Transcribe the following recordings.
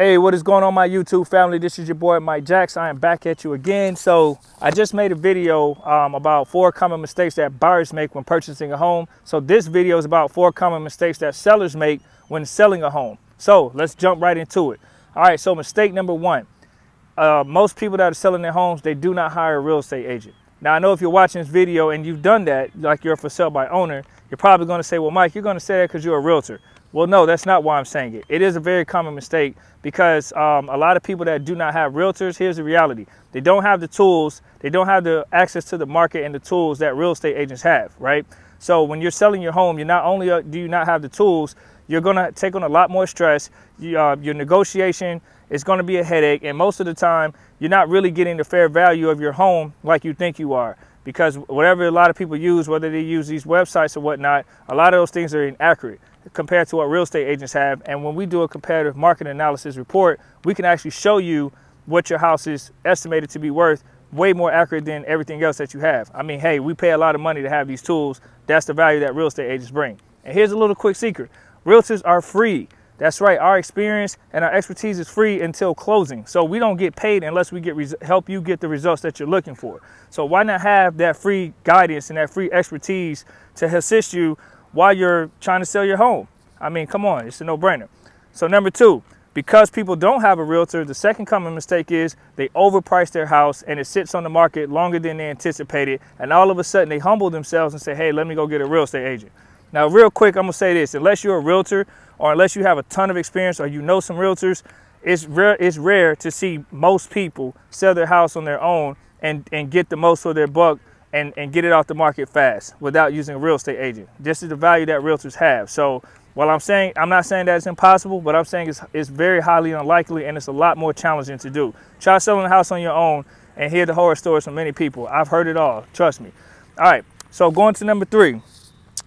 Hey, what is going on my YouTube family? This is your boy Mike Jacks. I am back at you again. So I just made a video um, about four common mistakes that buyers make when purchasing a home. So this video is about four common mistakes that sellers make when selling a home. So let's jump right into it. All right, so mistake number one. Uh, most people that are selling their homes, they do not hire a real estate agent. Now I know if you're watching this video and you've done that, like you're a for sale by owner, you're probably going to say, well, Mike, you're going to say that because you're a realtor. Well, no, that's not why I'm saying it. It is a very common mistake because um, a lot of people that do not have realtors, here's the reality. They don't have the tools, they don't have the access to the market and the tools that real estate agents have, right? So when you're selling your home, you not only uh, do you not have the tools, you're going to take on a lot more stress. You, uh, your negotiation is going to be a headache. And most of the time, you're not really getting the fair value of your home like you think you are. Because whatever a lot of people use, whether they use these websites or whatnot, a lot of those things are inaccurate compared to what real estate agents have. And when we do a comparative market analysis report, we can actually show you what your house is estimated to be worth way more accurate than everything else that you have. I mean, hey, we pay a lot of money to have these tools. That's the value that real estate agents bring. And here's a little quick secret. Realtors are free. That's right. Our experience and our expertise is free until closing. So we don't get paid unless we get help you get the results that you're looking for. So why not have that free guidance and that free expertise to assist you while you're trying to sell your home. I mean, come on, it's a no-brainer. So number two, because people don't have a realtor, the second common mistake is they overprice their house and it sits on the market longer than they anticipated. And all of a sudden they humble themselves and say, hey, let me go get a real estate agent. Now, real quick, I'm gonna say this, unless you're a realtor or unless you have a ton of experience or you know some realtors, it's rare, it's rare to see most people sell their house on their own and, and get the most for their buck and, and get it off the market fast without using a real estate agent. This is the value that realtors have. So while I'm saying, I'm not saying that it's impossible, but I'm saying it's, it's very highly unlikely and it's a lot more challenging to do. Try selling a house on your own and hear the horror stories from many people. I've heard it all, trust me. All right, so going to number three,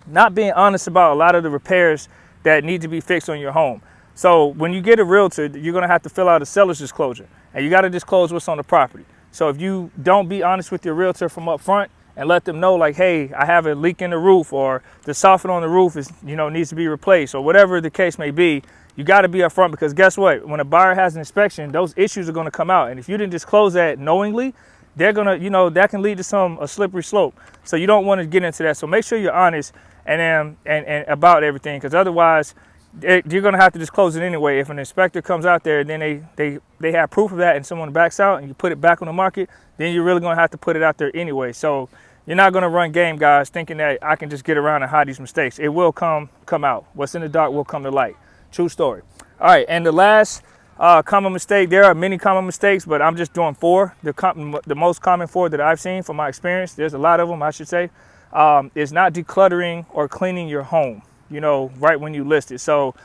not being honest about a lot of the repairs that need to be fixed on your home. So when you get a realtor, you're gonna have to fill out a seller's disclosure and you gotta disclose what's on the property. So if you don't be honest with your realtor from up front and let them know like, hey, I have a leak in the roof or the soffit on the roof is, you know, needs to be replaced or whatever the case may be, you got to be upfront because guess what? When a buyer has an inspection, those issues are going to come out. And if you didn't disclose that knowingly, they're going to, you know, that can lead to some a slippery slope. So you don't want to get into that. So make sure you're honest and um, and, and about everything because otherwise you're going to have to disclose it anyway. If an inspector comes out there, and then they, they, they have proof of that and someone backs out and you put it back on the market, then you're really going to have to put it out there anyway. So you're not going to run game, guys, thinking that I can just get around and hide these mistakes. It will come come out. What's in the dark will come to light. True story. All right, and the last uh, common mistake, there are many common mistakes, but I'm just doing four. The, com- the most common four that I've seen from my experience, there's a lot of them, I should say, um, is not decluttering or cleaning your home you know, right when you list it. So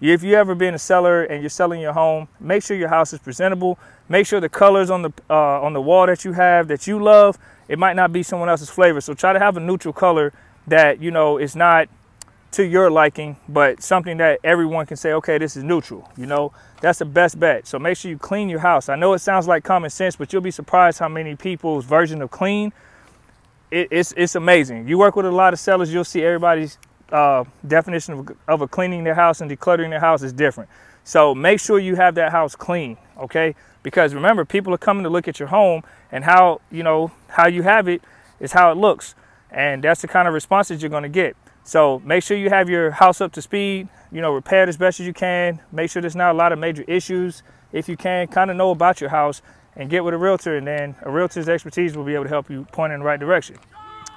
if you ever been a seller and you're selling your home, make sure your house is presentable. Make sure the colors on the uh, on the wall that you have that you love, it might not be someone else's flavor. So try to have a neutral color that you know is not to your liking, but something that everyone can say, okay, this is neutral. You know, that's the best bet. So make sure you clean your house. I know it sounds like common sense, but you'll be surprised how many people's version of clean. It, it's it's amazing. You work with a lot of sellers, you'll see everybody's uh, definition of, of a cleaning their house and decluttering their house is different. So make sure you have that house clean, okay? Because remember, people are coming to look at your home and how, you know, how you have it is how it looks. And that's the kind of responses you're gonna get. So make sure you have your house up to speed, you know, repair it as best as you can. Make sure there's not a lot of major issues. If you can, kind of know about your house and get with a realtor and then a realtor's expertise will be able to help you point in the right direction.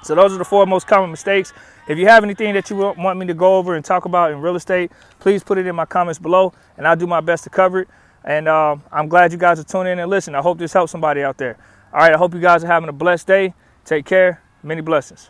So those are the four most common mistakes. If you have anything that you want me to go over and talk about in real estate, please put it in my comments below and I'll do my best to cover it. And uh, I'm glad you guys are tuning in and listening. I hope this helps somebody out there. All right, I hope you guys are having a blessed day. Take care. Many blessings.